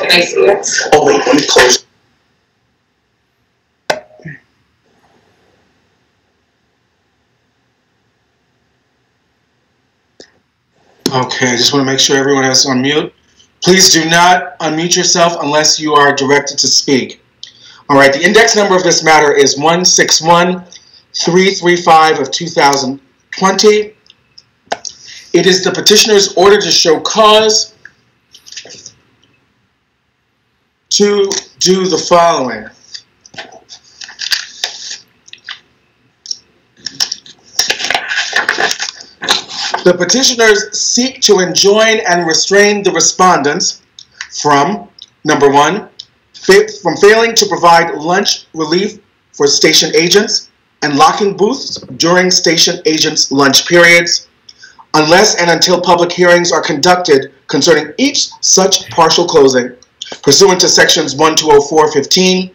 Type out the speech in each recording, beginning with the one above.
Can I see it? Oh, wait, let me close. Okay, I just want to make sure everyone else is on mute. Please do not unmute yourself unless you are directed to speak. All right, the index number of this matter is 161335 of 2020. It is the petitioner's order to show cause to do the following. The petitioners seek to enjoin and restrain the respondents from, number one, fa- from failing to provide lunch relief for station agents and locking booths during station agents' lunch periods, unless and until public hearings are conducted concerning each such partial closing pursuant to sections 1204.15,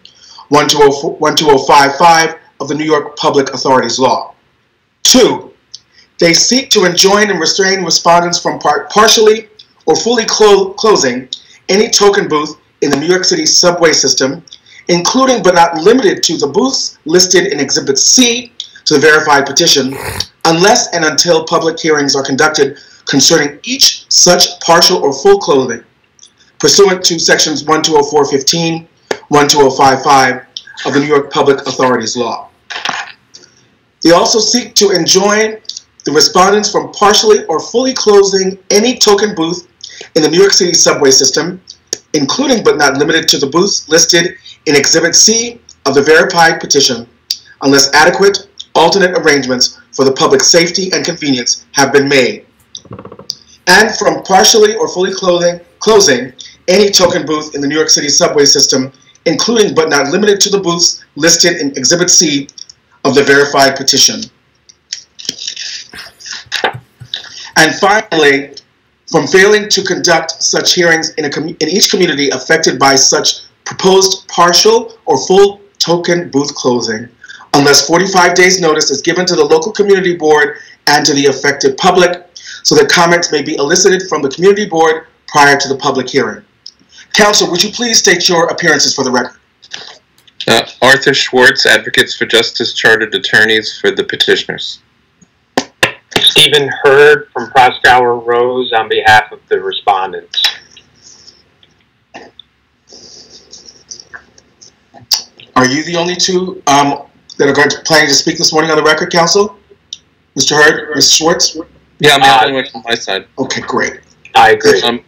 12055 of the New York Public Authorities Law. Two, they seek to enjoin and restrain respondents from par- partially or fully clo- closing any token booth in the New York City subway system, including but not limited to the booths listed in Exhibit C to the verified petition, unless and until public hearings are conducted concerning each such partial or full closing, pursuant to sections 1204.15, 12055 of the New York Public Authorities Law. They also seek to enjoin the respondents from partially or fully closing any token booth in the New York City subway system, including but not limited to the booths listed in Exhibit C of the verified petition, unless adequate alternate arrangements for the public safety and convenience have been made. And from partially or fully clothing, closing any token booth in the New York City subway system, including but not limited to the booths listed in Exhibit C of the verified petition. And finally, from failing to conduct such hearings in, in each community affected by such proposed partial or full token booth closing, unless 45 days notice is given to the local community board and to the affected public, so that comments may be elicited from the community board prior to the public hearing. Counsel, would you please state your appearances for the record? Uh, Arthur Schwartz, Advocates for Justice, Chartered Attorneys for the petitioners. Stephen Hurd from Proskauer Rose on behalf of the respondents. Are you the only two um, that are going to planning to speak this morning on the record, Counsel? Mr. Hurd, Ms. Schwartz? Yeah, I'm the Uh, only one from my side. Okay, great. I agree. Um,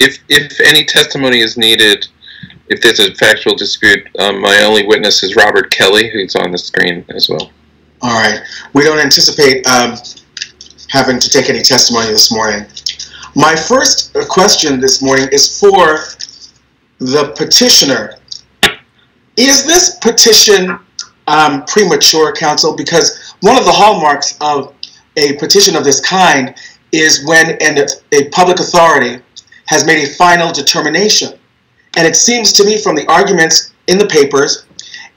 if if any testimony is needed, if there's a factual dispute, um, my only witness is Robert Kelly, who's on the screen as well. All right. We don't anticipate um, having to take any testimony this morning. My first uh, question this morning is for the petitioner. Is this petition um, premature, counsel? Because one of the hallmarks of a petition of this kind is when an, a public authority has made a final determination. And it seems to me from the arguments in the papers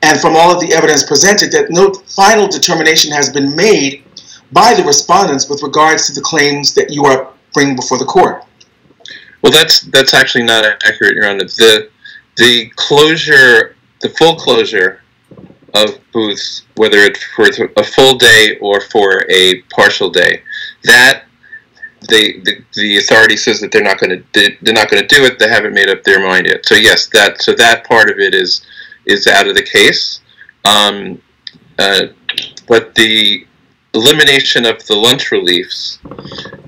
and from all of the evidence presented that no final determination has been made by the respondents with regards to the claims that you are bringing before the court. Well, that's that's actually not accurate, Your Honor. The the closure, the full closure of booths, whether it's for a full day or for a partial day, that they the, the authority says that they're not going to they're not going to do it. They haven't made up their mind yet. So yes, that so that part of it is is out of the case. Um, uh, but the elimination of the lunch reliefs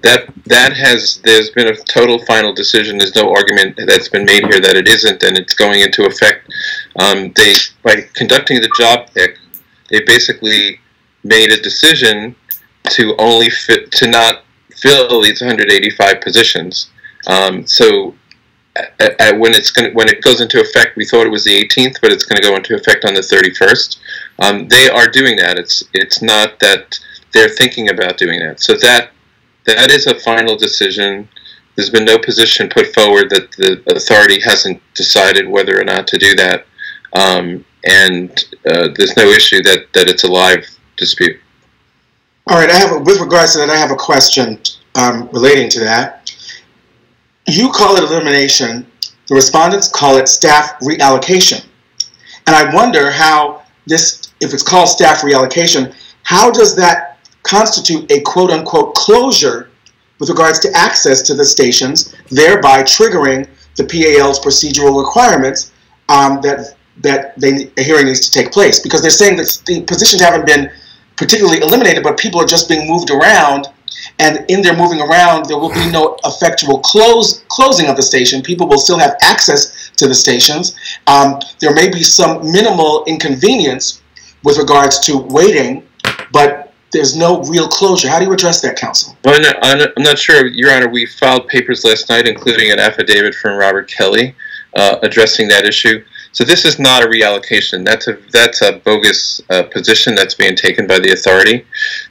that that has there's been a total final decision. There's no argument that's been made here that it isn't and it's going into effect. Um, they by conducting the job pick they basically made a decision to only fit to not fill these 185 positions. Um, so at, at when it's going when it goes into effect we thought it was the 18th but it's going to go into effect on the 31st um, they are doing that. It's it's not that they're thinking about doing that. So that that is a final decision. There's been no position put forward that the authority hasn't decided whether or not to do that, um, and uh, there's no issue that, that it's a live dispute. All right, I have with regards to that, I have a question um, relating to that. You call it elimination. The respondents call it staff reallocation. And I wonder how this, if it's called staff reallocation, how does that constitute a quote unquote closure with regards to access to the stations, thereby triggering the PAL's procedural requirements um, that that they, a hearing needs to take place? Because they're saying that the positions haven't been particularly eliminated, but people are just being moved around and in their moving around, there will be no effectual close closing of the station. People will still have access to the stations. Um, there may be some minimal inconvenience with regards to waiting, but there's no real closure. How do you address that, counsel? Well, I'm not, I'm not sure, Your Honor. We filed papers last night, including an affidavit from Robert Kelly uh, addressing that issue. So this is not a reallocation. That's a that's a bogus uh, position that's being taken by the authority.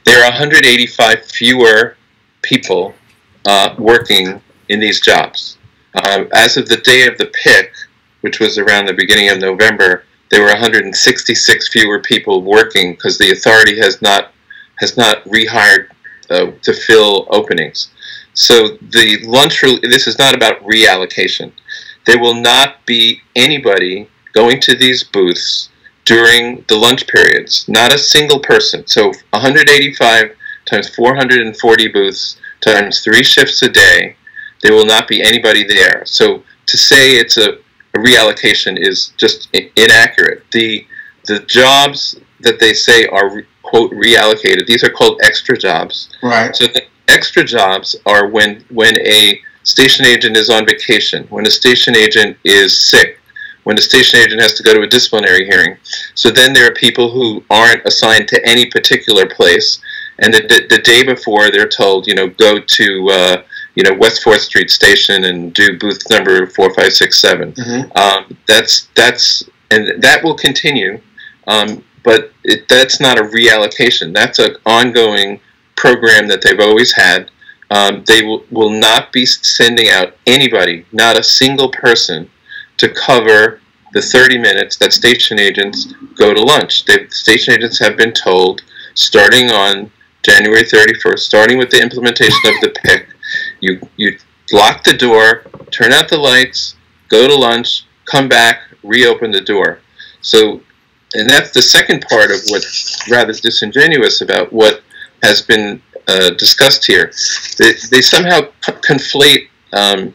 There are 185 fewer people uh, working in these jobs. Um, as of the day of the pick, which was around the beginning of November, there were 166 fewer people working because the authority has not has not rehired uh, to fill openings. So the lunch. This is not about reallocation. There will not be anybody going to these booths during the lunch periods. Not a single person. So 185 times 440 booths times three shifts a day. There will not be anybody there. So to say it's a, a reallocation is just inaccurate. The the jobs that they say are quote reallocated. These are called extra jobs. Right. So the extra jobs are when when a station agent is on vacation, when a station agent is sick, when a station agent has to go to a disciplinary hearing. So then there are people who aren't assigned to any particular place, and the, the day before they're told, you know, go to uh, you know West Fourth Street Station and do booth number four, five, six, seven. Mm-hmm. Um, that's that's and that will continue, um, but it, that's not a reallocation. That's an ongoing program that they've always had. Um, they will, will not be sending out anybody, not a single person, to cover the 30 minutes that station agents go to lunch. The station agents have been told, starting on January 31st, starting with the implementation of the pick, you, you lock the door, turn out the lights, go to lunch, come back, reopen the door. So, and that's the second part of what's rather disingenuous about what has been uh, discussed here. They, they somehow conflate um,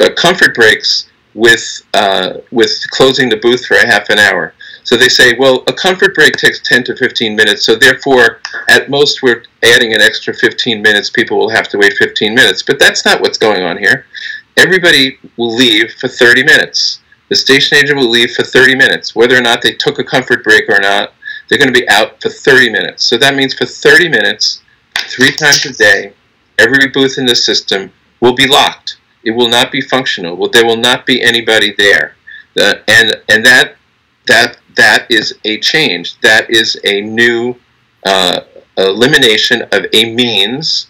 uh, comfort breaks with uh, with closing the booth for a half an hour. So they say, well, a comfort break takes 10 to 15 minutes, so therefore, at most, we're adding an extra 15 minutes. People will have to wait 15 minutes. But that's not what's going on here. Everybody will leave for 30 minutes. The station agent will leave for 30 minutes. Whether or not they took a comfort break or not, they're going to be out for 30 minutes. So that means for 30 minutes, three times a day, every booth in the system will be locked. It will not be functional. There will not be anybody there, the, and and that that that is a change. That is a new uh, elimination of a means,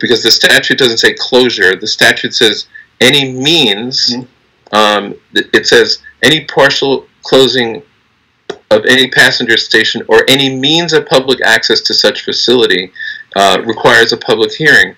because the statute doesn't say closure. The statute says any means. Mm-hmm. Um, it says any partial closing of any passenger station or any means of public access to such facility uh, requires a public hearing.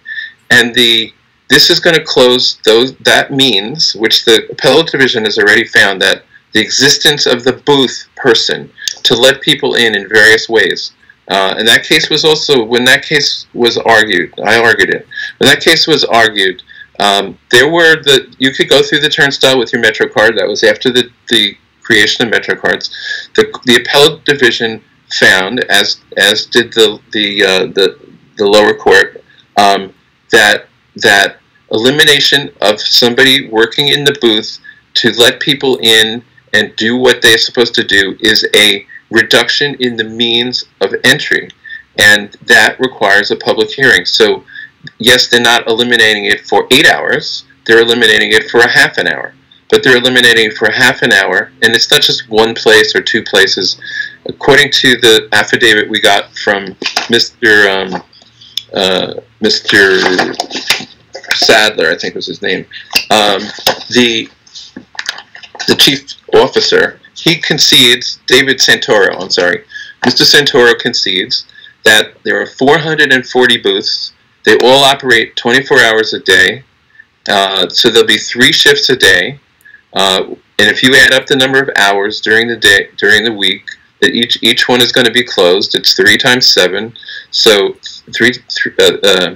And the this is going to close those that means, which the appellate division has already found that the existence of the booth person to let people in in various ways. Uh, and that case was also when that case was argued. I argued it. When that case was argued, um, there were the you could go through the turnstile with your Metro card. That was after the the creation of Metro cards. The the appellate division found, as as did the the uh, the the lower court, um, that that elimination of somebody working in the booth to let people in and do what they're supposed to do is a reduction in the means of entry, and that requires a public hearing. So, yes, they're not eliminating it for eight hours; they're eliminating it for a half an hour. But they're eliminating it for a half an hour, and it's not just one place or two places. According to the affidavit we got from Mr. Um, uh, Mr. Sadler, I think was his name, um, the the chief officer, he concedes, David Santoro, I'm sorry, Mr. Santoro concedes that there are 440 booths. They all operate 24 hours a day. Uh, so there'll be three shifts a day, uh, and if you add up the number of hours during the day during the week that each each one is going to be closed, it's three times seven. So three, three uh, uh,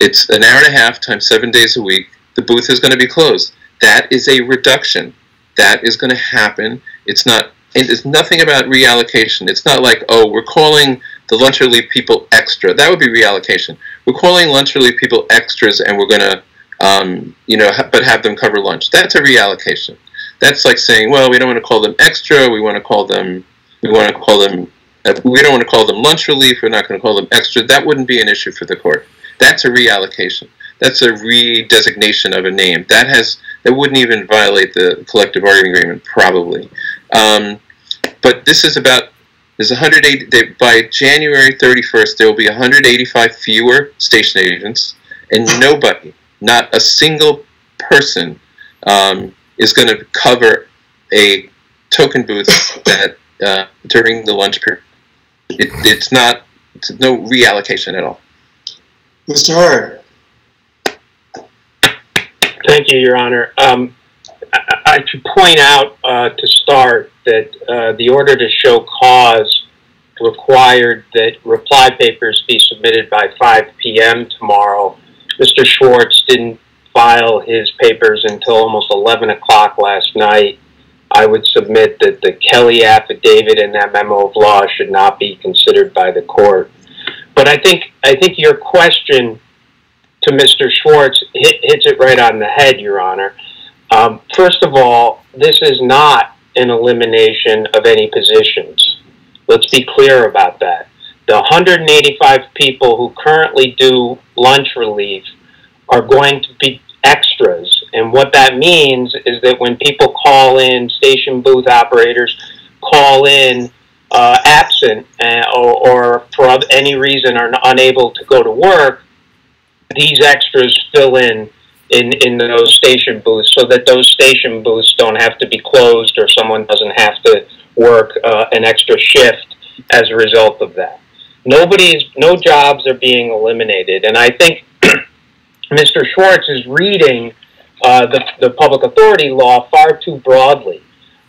it's an hour and a half times seven days a week. The booth is going to be closed. That is a reduction. That is going to happen. It's not. It's nothing about reallocation. It's not like, oh, we're calling the lunch leave people extra. That would be reallocation. We're calling lunch relief people extras, and we're going to, um, you know, ha- but have them cover lunch. That's a reallocation. That's like saying, well, we don't want to call them extra. We want to call them. We want to call them. Uh, we don't want to call them lunch relief. We're not going to call them extra. That wouldn't be an issue for the court. That's a reallocation. That's a redesignation of a name. That has that wouldn't even violate the collective bargaining agreement, probably. Um, but this is about there's 180 they, by January 31st there will be 185 fewer station agents, and nobody, not a single person, um, is going to cover a token booth that uh, during the lunch period. It, it's not it's no reallocation at all. Mr. Hurd. Thank you, Your Honor. Um, I, should point out uh, to start that uh, the order to show cause required that reply papers be submitted by 5 p.m. tomorrow. Mr. Schwartz didn't file his papers until almost 11 o'clock last night. I would submit that the Kelly affidavit and that memo of law should not be considered by the court. But I think I think your question to Mr. Schwartz hit, hits it right on the head, Your Honor. Um, first of all, this is not an elimination of any positions. Let's be clear about that. The 185 people who currently do lunch relief are going to be extras. And what that means is that when people call in, station booth operators call in uh, absent uh, or, or for any reason are unable to go to work, these extras fill in in, in those station booths so that those station booths don't have to be closed or someone doesn't have to work uh, an extra shift as a result of that. Nobody's, no jobs are being eliminated. And I think Mr. Schwartz is reading uh, the, the public authority law far too broadly.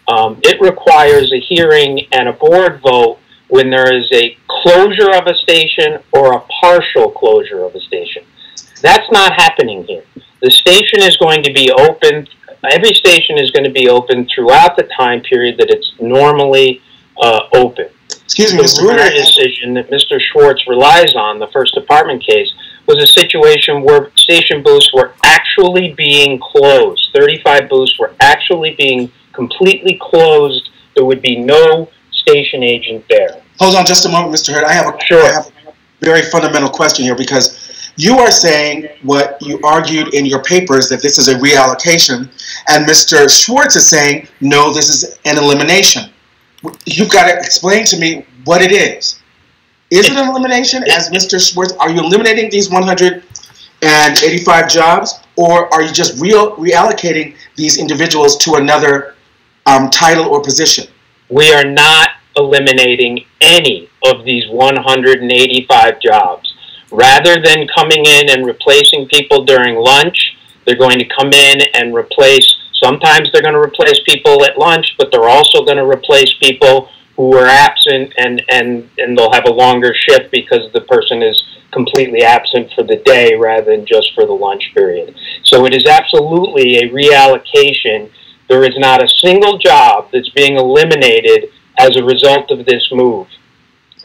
Um, it requires a hearing and a board vote when there is a closure of a station or a partial closure of a station. That's not happening here. The station is going to be open, every station is going to be open throughout the time period that it's normally uh, open. Excuse me, The Mr. Bruner decision that Mr. Schwartz relies on, the first department case, was a situation where station booths were actually being closed. 35 booths were actually being completely closed. There would be no station agent there. Hold on just a moment, Mr. Hurd. I have a, Sure. I have a very fundamental question here because you are saying what you argued in your papers that this is a reallocation, and Mr. Schwartz is saying no, this is an elimination. You've got to explain to me what it is. Is it an elimination, as Mr. Schwartz? Are you eliminating these 185 jobs, or are you just real reallocating these individuals to another um, title or position? We are not eliminating any of these 185 jobs. Rather than coming in and replacing people during lunch, they're going to come in and replace, sometimes they're going to replace people at lunch, but they're also going to replace people who were absent and, and, and they'll have a longer shift because the person is completely absent for the day rather than just for the lunch period. So it is absolutely a reallocation. There is not a single job that's being eliminated as a result of this move.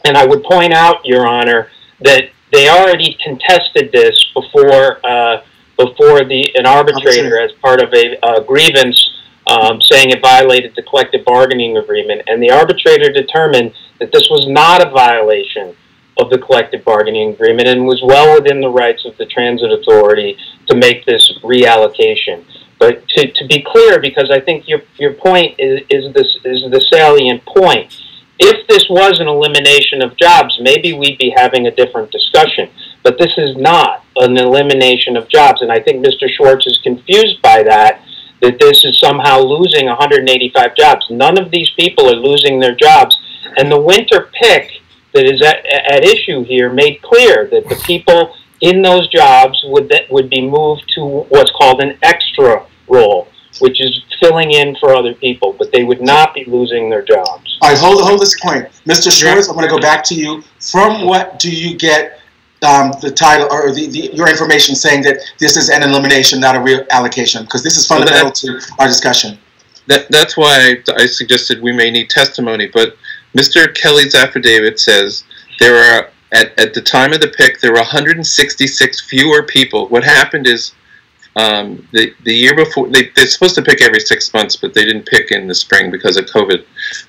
And I would point out, Your Honor, that they already contested this before uh, before the an arbitrator as part of a, uh grievance um, saying it violated the collective bargaining agreement, and the arbitrator determined that this was not a violation of the collective bargaining agreement and was well within the rights of the transit authority to make this reallocation. But to, to be clear, because I think your, your point is, is, this, is the salient point, if this was an elimination of jobs, maybe we'd be having a different discussion. But this is not an elimination of jobs, and I think Mr. Schwartz is confused by that, that this is somehow losing 185 jobs. None of these people are losing their jobs. And the winter pick that is at, at issue here made clear that the people in those jobs would would be moved to what's called an extra role, which is filling in for other people, but they would not be losing their jobs. All right, hold, hold this point. Mr. Schwartz, I'm going to go back to you. From what do you get um, the title or the, the, your information saying that this is an elimination, not a real allocation? Because this is Well, that- fundamental to our discussion. That, that's why I, I suggested we may need testimony, but Mr. Kelly's affidavit says there are, at, at the time of the pick, there were 166 fewer people. What happened is um, the, the year before, they, they're supposed to pick every six months, but they didn't pick in the spring because of COVID.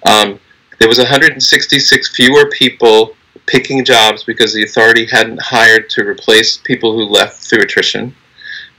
Um, there was 166 fewer people picking jobs because the authority hadn't hired to replace people who left through attrition.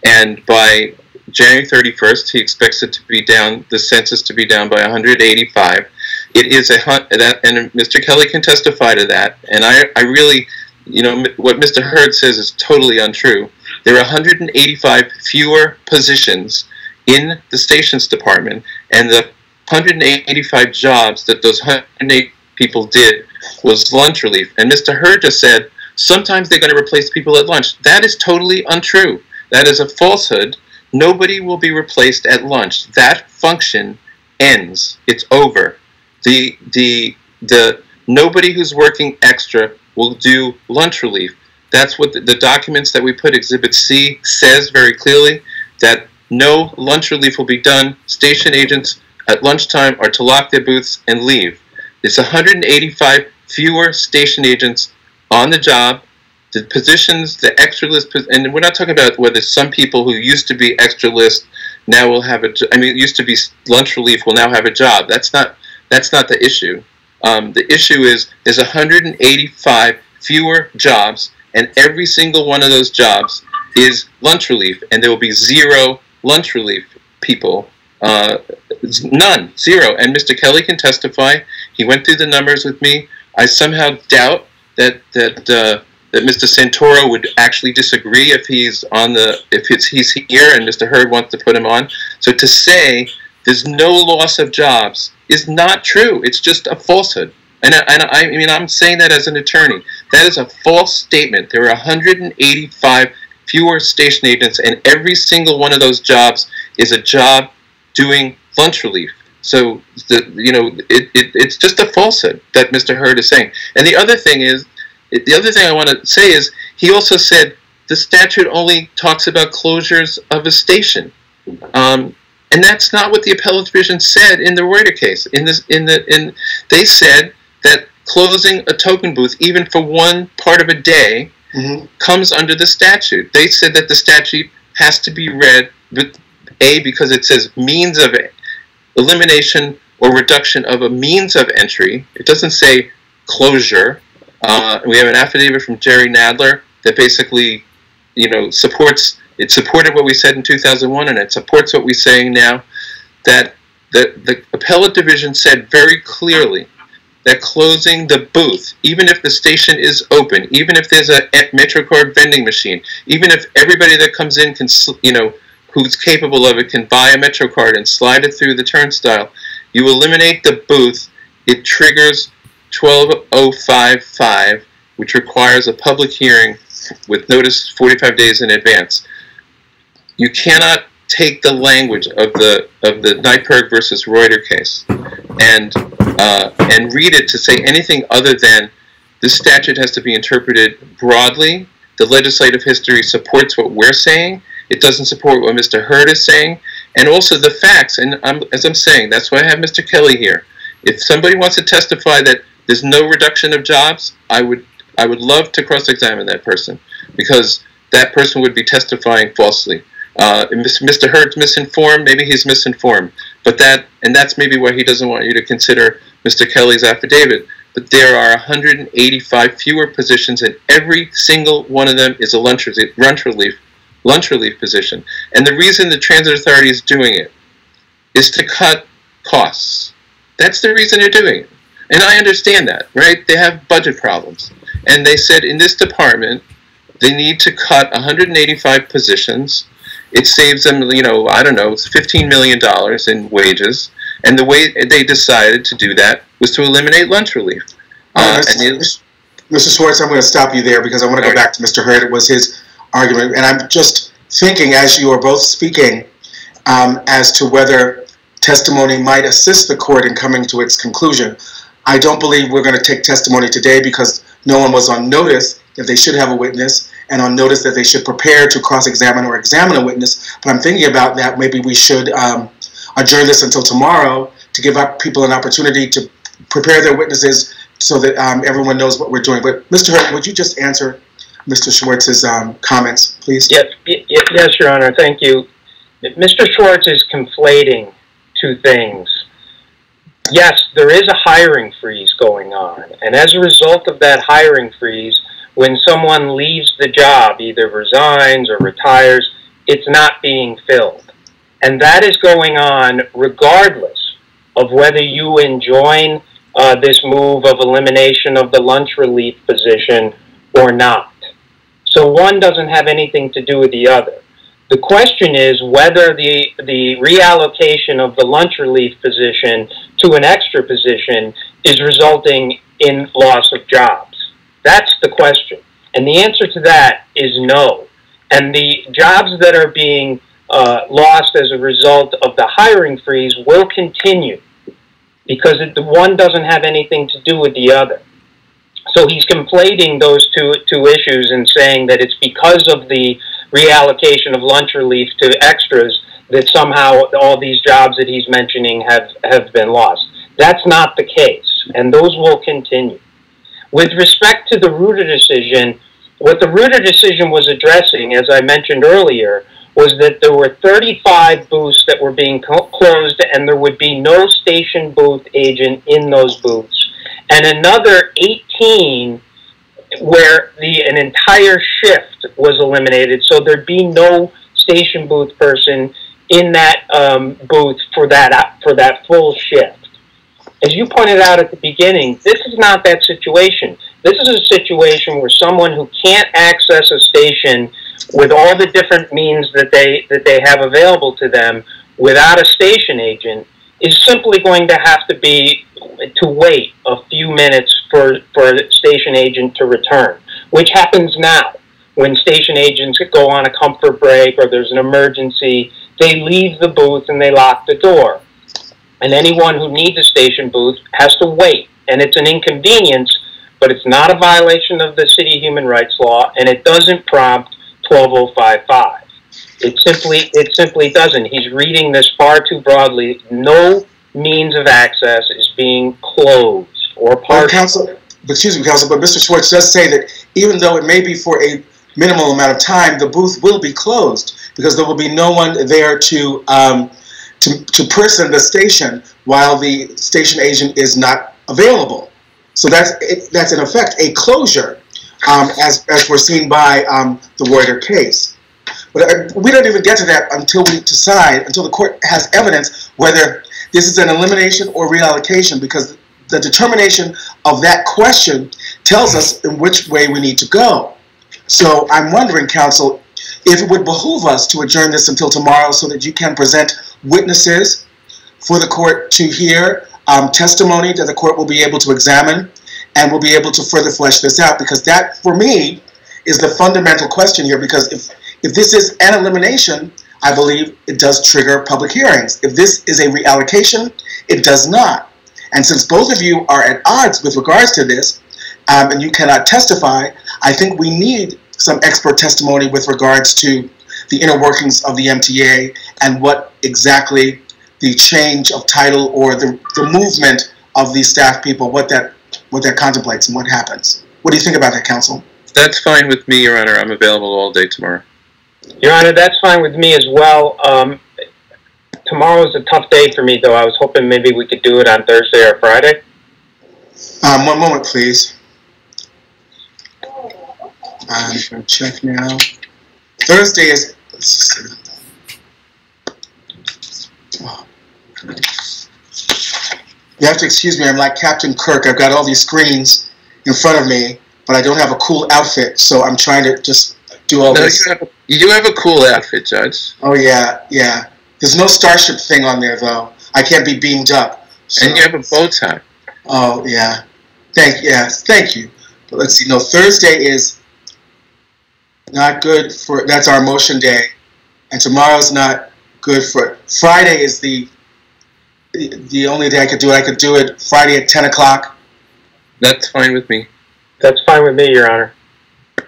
And by January 31st, he expects it to be down, the census to be down by 185. It is a hun- that, and Mr. Kelly can testify to that. And I, I really, you know, what Mr. Hurd says is totally untrue. There are 185 fewer positions in the stations department, and the 185 jobs that those 108 people did was lunch relief. And Mr. Hurd just said sometimes they're going to replace people at lunch. That is totally untrue. That is a falsehood. Nobody will be replaced at lunch. That function ends. It's over. The the the nobody who's working extra will do lunch relief. That's what the, the documents that we put Exhibit C says very clearly that no lunch relief will be done. Station agents at lunchtime are to lock their booths and leave. It's 185 fewer station agents on the job the positions, the extra list, and we're not talking about whether some people who used to be extra list now will have a. I mean, used to be lunch relief will now have a job. That's not. That's not the issue. Um, the issue is there's 185 fewer jobs, and every single one of those jobs is lunch relief, and there will be zero lunch relief people. Uh, none, zero. And Mr. Kelly can testify. He went through the numbers with me. I somehow doubt that that. Uh, that Mr. Santoro would actually disagree if he's on the if it's he's here and Mr. Hurd wants to put him on. So to say there's no loss of jobs is not true. It's just a falsehood. And I, and I mean I'm saying that as an attorney. That is a false statement. There are 185 fewer station agents, and every single one of those jobs is a job doing lunch relief. So the you know it, it, it's just a falsehood that Mr. Hurd is saying. And the other thing is the other thing I want to say is he also said the statute only talks about closures of a station, um, and that's not what the appellate division said in the Reuter case. In this, in the, in they said that closing a token booth, even for one part of a day, hmm comes under the statute. They said that the statute has to be read with a because it says means of elimination or reduction of a means of entry. It doesn't say closure. Uh, we have an affidavit from Jerry Nadler that basically, you know, supports. It supported what we said in 2001, and it supports what we're saying now. That the the appellate division said very clearly that closing the booth, even if the station is open, even if there's a MetroCard vending machine, even if everybody that comes in can, you know, who's capable of it can buy a MetroCard and slide it through the turnstile, you eliminate the booth, it triggers 12055, which requires a public hearing with notice 45 days in advance. You cannot take the language of the of the Nyberg versus Reuter case and uh, and read it to say anything other than this statute has to be interpreted broadly. The legislative history supports what we're saying. It doesn't support what Mr. Hurd is saying, and also the facts. And I'm, as I'm saying, that's why I have Mr. Kelly here. If somebody wants to testify that there's no reduction of jobs, I would I would love to cross-examine that person because that person would be testifying falsely. Uh, Mr. Hurd's misinformed. Maybe he's misinformed, but that and that's maybe why he doesn't want you to consider Mr. Kelly's affidavit. But there are 185 fewer positions, and every single one of them is a lunch relief, lunch relief, lunch relief position. And the reason the Transit Authority is doing it is to cut costs. That's the reason they're doing it. And I understand that, right? They have budget problems. And they said in this department, they need to cut 185 positions. It saves them, you know, I don't know, $15 million in wages. And the way they decided to do that was to eliminate lunch relief. Uh, Uh, and it- Mr. Schwartz, I'm going to stop you there because I want to go back to Mr. Hurd. It was his argument, and I'm just thinking as you are both speaking um, as to whether testimony might assist the court in coming to its conclusion. I don't believe we're going to take testimony today because no one was on notice that they should have a witness and on notice that they should prepare to cross-examine or examine a witness. But I'm thinking about that. Maybe we should um, adjourn this until tomorrow to give up people an opportunity to prepare their witnesses so that um, everyone knows what we're doing. But Mr. Hurd, would you just answer Mr. Schwartz's um, comments, please? Yes, yes, Your Honor, thank you. Mr. Schwartz is conflating two things. Yes, there is a hiring freeze going on, and as a result of that hiring freeze, when someone leaves the job, either resigns or retires, it's not being filled. And that is going on regardless of whether you enjoin uh, this move of elimination of the lunch relief position or not. So one doesn't have anything to do with the other. The question is whether the, the reallocation of the lunch relief position to an extra position is resulting in loss of jobs. That's the question. And the answer to that is no. And the jobs that are being uh, lost as a result of the hiring freeze will continue because it, the one doesn't have anything to do with the other. So he's conflating those two two issues and saying that it's because of the reallocation of lunch relief to extras that somehow all these jobs that he's mentioning have have been lost. That's not the case, and those will continue. With respect to the Reuter decision, what the Reuter decision was addressing, as I mentioned earlier, was that there were 35 booths that were being closed and there would be no station booth agent in those booths, and another 18 where the an entire shift was eliminated, so there'd be no station booth person in that um, booth for that for that full shift. As you pointed out at the beginning, this is not that situation. This is a situation where someone who can't access a station with all the different means that they that they have available to them without a station agent is simply going to have to be to wait a few minutes for for the station agent to return, which happens now when station agents go on a comfort break or there's an emergency. They leave the booth and they lock the door, and anyone who needs a station booth has to wait, and it's an inconvenience, but it's not a violation of the city human rights law, and it doesn't prompt 12055. It simply it simply doesn't. He's reading this far too broadly. No means of access is being closed or partial. counsel, excuse me, Counsel, but Mr. Schwartz does say that even though it may be for a minimal amount of time, the booth will be closed because there will be no one there to um, to, to person the station while the station agent is not available. So that's that's in effect a closure, um, as as we're seen by um, the Reuter case. But uh, we don't even get to that until we decide, until the court has evidence whether this is an elimination or reallocation, because the determination of that question tells us in which way we need to go. So I'm wondering, counsel, if it would behoove us to adjourn this until tomorrow so that you can present witnesses for the court to hear um, testimony that the court will be able to examine and will be able to further flesh this out because that, for me, is the fundamental question here because if if this is an elimination, I believe it does trigger public hearings. If this is a reallocation, it does not. And since both of you are at odds with regards to this, um, and you cannot testify, I think we need some expert testimony with regards to the inner workings of the MTA and what exactly the change of title or the, the movement of these staff people, what that what that contemplates and what happens. What do you think about that, counsel? That's fine with me, Your Honor. I'm available all day tomorrow. Your Honor, that's fine with me as well. Um, tomorrow is a tough day for me, though. I was hoping maybe we could do it on Thursday or Friday. Um, one moment, please. I'm going to check now. Thursday is. Oh. You have to excuse me. I'm like Captain Kirk. I've got all these screens in front of me, but I don't have a cool outfit, so I'm trying to just do all No, this. you have, a, you have a cool outfit, Judge. Oh yeah, yeah. There's no starship thing on there though. I can't be beamed up. So. And you have a bow tie. Oh yeah, thank yes, thank you. But let's see, no, Thursday is not good for, that's our motion day. And tomorrow's not good for, it. Friday is the, the, the only day I could do it. I could do it Friday at 10 o'clock. That's fine with me. That's fine with me, Your Honor.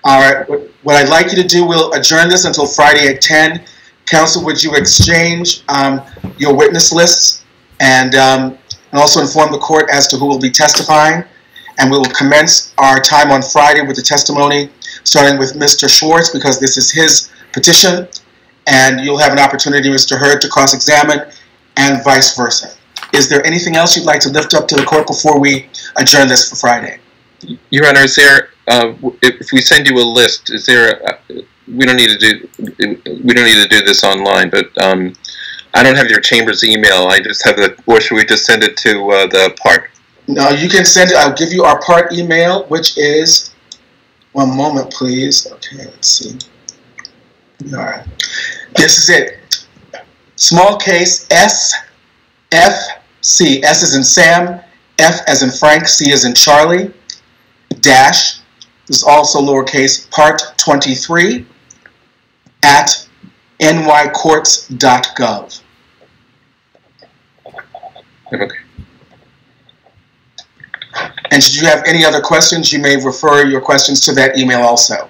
All right, what- what I'd like you to do, we'll adjourn this until Friday at 10. Counsel, would you exchange um, your witness lists and um, and also inform the court as to who will be testifying? And we will commence our time on Friday with the testimony, starting with Mr. Schwartz, because this is his petition, and you'll have an opportunity, Mr. Hurd, to cross-examine, and vice versa. Is there anything else you'd like to lift up to the court before we adjourn this for Friday? Your Honor, is there, uh, if we send you a list, is there, a, we don't need to do, we don't need to do this online, but, um, I don't have your chamber's email. I just have the, or should we just send it to, uh, the park? No, you can send it. I'll give you our part email, which is one moment, please. Okay, let's see. All right, this is it. Small case S F C S is in Sam, F as in Frank, C as in Charlie. Dash. This is also lowercase. Part twenty three at nycourts.gov. Okay. And should you have any other questions, you may refer your questions to that email also.